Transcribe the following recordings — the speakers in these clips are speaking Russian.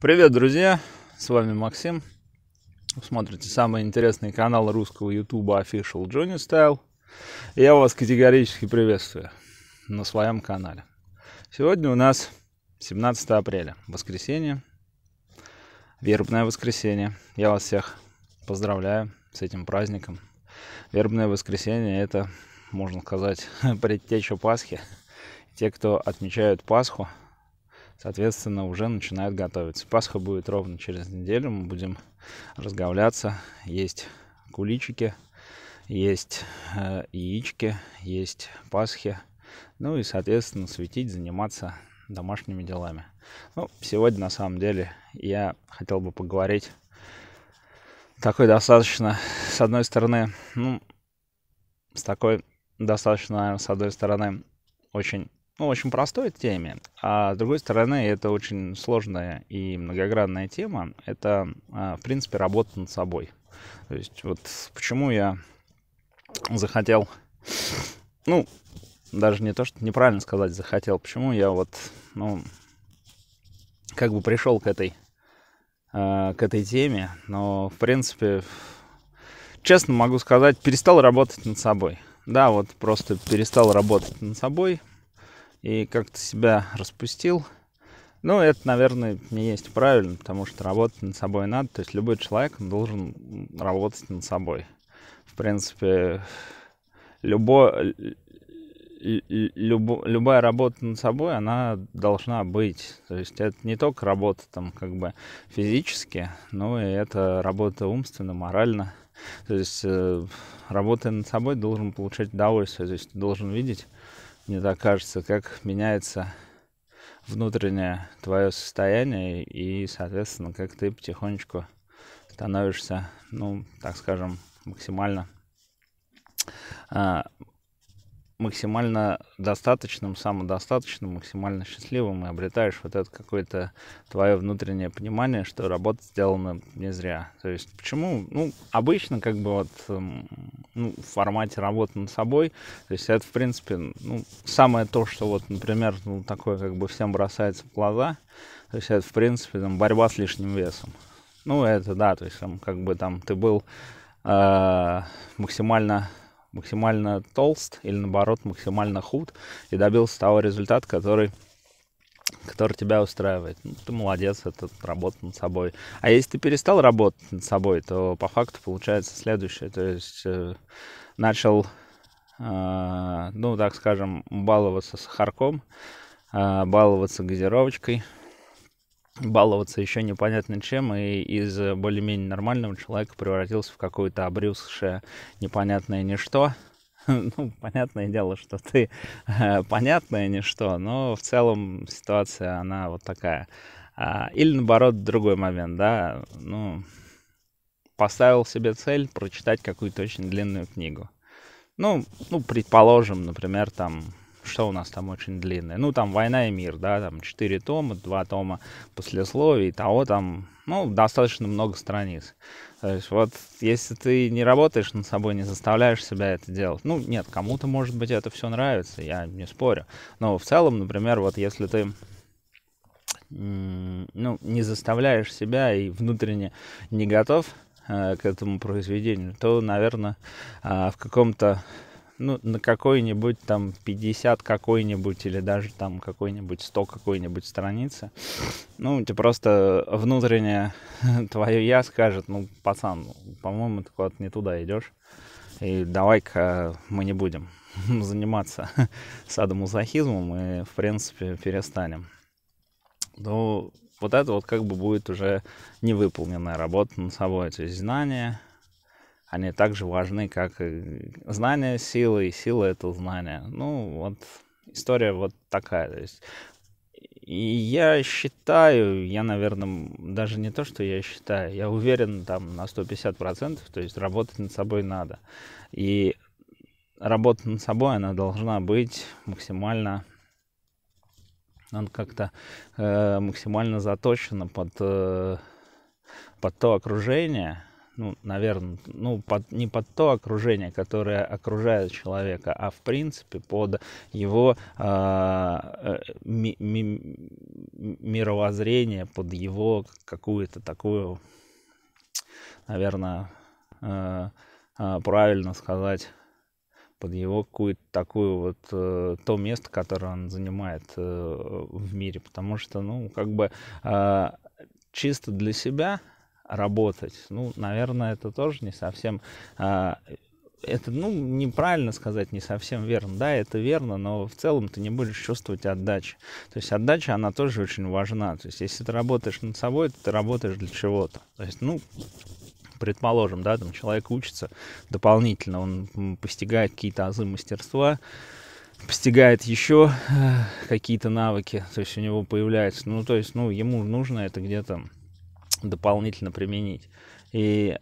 Привет, друзья! С вами Максим. Вы смотрите самый интересный канал русского ютуба Official Johnny Style. Я вас категорически приветствую на своем канале. Сегодня у нас 17 апреля, воскресенье, вербное воскресенье. Я вас всех поздравляю с этим праздником. Вербное воскресенье – это, можно сказать, предтеча Пасхи. Те, кто отмечают Пасху – соответственно, уже начинают готовиться. Пасха будет ровно через неделю. Мы будем разговляться, есть куличики, есть э, яички, есть пасхи. Ну и, соответственно, светить, заниматься домашними делами. Ну, сегодня, на самом деле, я хотел бы поговорить такой достаточно, с одной стороны, ну, с такой достаточно, с одной стороны, очень ну, очень простой теме, а с другой стороны, это очень сложная и многогранная тема. Это, а, в принципе, работа над собой. То есть вот почему я захотел, ну, даже не то, что неправильно сказать захотел, почему я вот, ну, как бы пришел к этой, а, к этой теме, но, в принципе, честно могу сказать, перестал работать над собой. Да, вот просто перестал работать над собой, и как-то себя распустил. Ну, это, наверное, не есть правильно, потому что работать над собой надо. То есть любой человек должен работать над собой. В принципе, любо, любо, любая работа над собой, она должна быть. То есть это не только работа там как бы физически, но и это работа умственно, морально. То есть э, работая над собой, должен получать удовольствие. То есть должен видеть мне так кажется, как меняется внутреннее твое состояние и, соответственно, как ты потихонечку становишься, ну, так скажем, максимально а, максимально достаточным, самодостаточным, максимально счастливым и обретаешь вот это какое-то твое внутреннее понимание, что работа сделана не зря. То есть почему? Ну, обычно как бы вот эм, ну, в формате работы над собой, то есть это, в принципе, ну, самое то, что вот, например, ну, такое как бы всем бросается в глаза, то есть это, в принципе, там, борьба с лишним весом. Ну, это, да, то есть там, как бы там ты был э, максимально максимально толст или наоборот максимально худ и добился того результата, который который тебя устраивает. Ну, ты молодец, это работа над собой. А если ты перестал работать над собой, то по факту получается следующее. То есть э, начал, э, ну, так скажем, баловаться сахарком, э, баловаться газировочкой, баловаться еще непонятно чем, и из более-менее нормального человека превратился в какое-то обрюзшее непонятное ничто. Ну, понятное дело, что ты э, понятное ничто, но в целом ситуация, она вот такая. А, или наоборот, другой момент, да, ну, поставил себе цель прочитать какую-то очень длинную книгу. Ну, ну, предположим, например, там что у нас там очень длинное? Ну, там «Война и мир», да, там 4 тома, 2 тома послесловий, того там, ну, достаточно много страниц. То есть вот, если ты не работаешь над собой, не заставляешь себя это делать, ну, нет, кому-то, может быть, это все нравится, я не спорю. Но в целом, например, вот если ты ну, не заставляешь себя и внутренне не готов э, к этому произведению, то, наверное, э, в каком-то ну, на какой-нибудь там 50 какой-нибудь или даже там какой-нибудь 100 какой-нибудь страницы, ну, тебе просто внутреннее твое я скажет, ну, пацан, по-моему, ты куда-то не туда идешь, и давай-ка мы не будем заниматься садомазохизмом и, в принципе, перестанем. Ну, вот это вот как бы будет уже невыполненная работа над собой, то есть знания, они также важны, как и знание силы, и сила — это знание. Ну, вот история вот такая. То есть, и я считаю, я, наверное, даже не то, что я считаю, я уверен там на 150%, то есть работать над собой надо. И работа над собой, она должна быть максимально он как-то э, максимально заточена под, э, под то окружение, ну, наверное, ну, под, не под то окружение, которое окружает человека, а в принципе под его э, ми, ми, мировоззрение, под его какую-то такую, наверное, э, э, правильно сказать, под его какую-то такую вот э, то место, которое он занимает э, в мире, потому что, ну, как бы э, чисто для себя работать, ну, наверное, это тоже не совсем э, это, ну, неправильно сказать, не совсем верно. Да, это верно, но в целом ты не будешь чувствовать отдачи. То есть отдача, она тоже очень важна. То есть если ты работаешь над собой, то ты работаешь для чего-то. То есть, ну, предположим, да, там человек учится дополнительно, он постигает какие-то азы мастерства, постигает еще э, какие-то навыки, то есть у него появляется, ну, то есть, ну, ему нужно это где-то дополнительно применить. И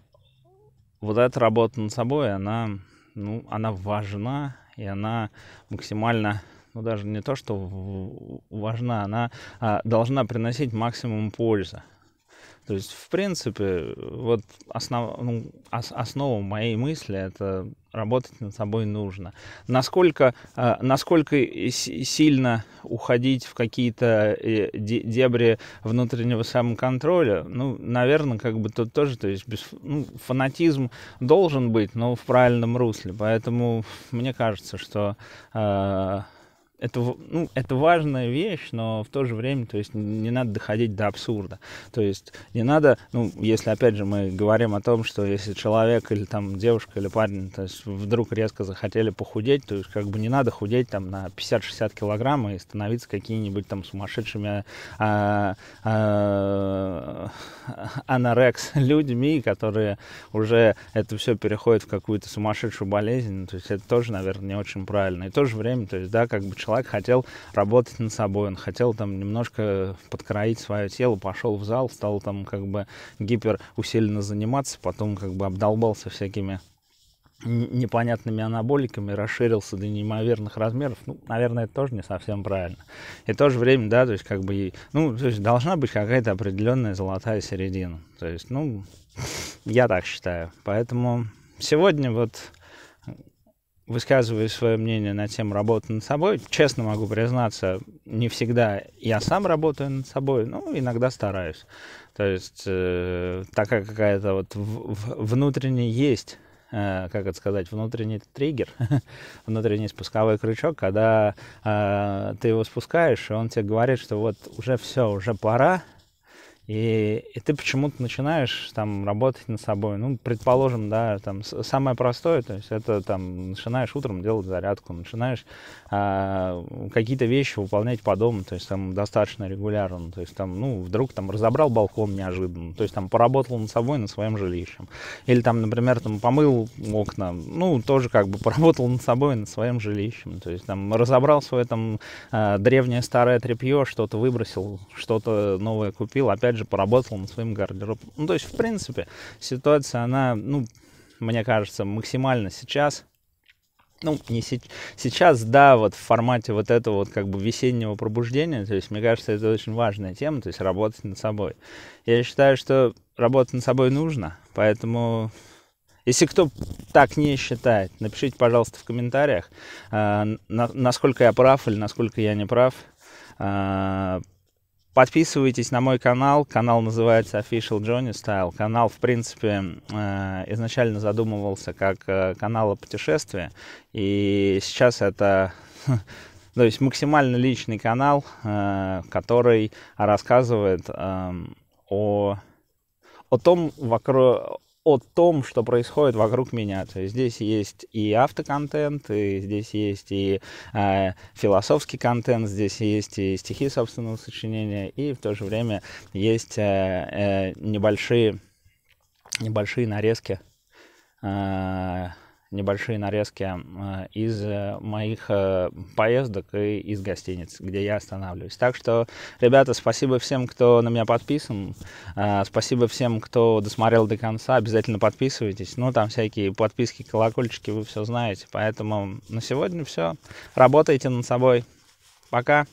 вот эта работа над собой, она, ну, она важна, и она максимально ну даже не то, что важна, она а, должна приносить максимум пользы. То есть, в принципе, вот основ, ну, ос, основа моей мысли это работать над собой нужно. Насколько, э, насколько сильно уходить в какие-то э, дебри внутреннего самоконтроля, ну, наверное, как бы тут тоже, то есть без, ну, фанатизм должен быть, но в правильном русле. Поэтому мне кажется, что э, это, ну, это важная вещь, но в то же время, то есть не надо доходить до абсурда. То есть не надо, ну, если опять же мы говорим о том, что если человек или там девушка или парень, то есть вдруг резко захотели похудеть, то есть как бы не надо худеть там на 50-60 килограмм и становиться какими-нибудь там сумасшедшими а, а, анорекс людьми, которые уже это все переходит в какую-то сумасшедшую болезнь, то есть это тоже, наверное, не очень правильно. И в то же время, то есть, да, как бы человек хотел работать над собой, он хотел там немножко подкроить свое тело, пошел в зал, стал там как бы гипер усиленно заниматься, потом как бы обдолбался всякими непонятными анаболиками, расширился до неимоверных размеров, ну, наверное, это тоже не совсем правильно. И то же время, да, то есть как бы, ну, то есть должна быть какая-то определенная золотая середина. То есть, ну, я так считаю. Поэтому сегодня вот высказываю свое мнение на тему работы над собой. Честно могу признаться, не всегда я сам работаю над собой, но иногда стараюсь. То есть э, такая какая-то вот в, в, внутренне есть э, как это сказать, внутренний триггер, внутренний спусковой крючок, когда э, ты его спускаешь, и он тебе говорит, что вот уже все, уже пора, и, и ты почему-то начинаешь там работать над собой. Ну, предположим, да, там самое простое, то есть это там начинаешь утром делать зарядку, начинаешь а, какие-то вещи выполнять по дому, то есть там достаточно регулярно, то есть там, ну, вдруг там разобрал балкон неожиданно, то есть там поработал над собой, над своим жилищем. Или там, например, там помыл окна, ну, тоже как бы поработал над собой, над своим жилищем, то есть там разобрал свое там а, древнее старое тряпье, что-то выбросил, что-то новое купил, опять же поработал над своим гардеробом. Ну, то есть, в принципе, ситуация, она, ну, мне кажется, максимально сейчас ну, не се- сейчас, да, вот в формате вот этого вот как бы весеннего пробуждения, то есть, мне кажется, это очень важная тема, то есть работать над собой. Я считаю, что работать над собой нужно, поэтому если кто так не считает, напишите, пожалуйста, в комментариях, э, на- насколько я прав или насколько я не прав. Подписывайтесь на мой канал. Канал называется Official Johnny Style. Канал, в принципе, э, изначально задумывался как э, канал о путешествии. И сейчас это то есть максимально личный канал, э, который рассказывает эм, о, о том, вокруг, о том, что происходит вокруг меня. То есть здесь есть и автоконтент, и здесь есть и э, философский контент, здесь есть и стихи собственного сочинения, и в то же время есть э, э, небольшие, небольшие нарезки э, небольшие нарезки э, из э, моих э, поездок и из гостиниц, где я останавливаюсь. Так что, ребята, спасибо всем, кто на меня подписан. Спасибо всем, кто досмотрел до конца. Обязательно подписывайтесь. Ну, там всякие подписки, колокольчики, вы все знаете. Поэтому на сегодня все. Работайте над собой. Пока.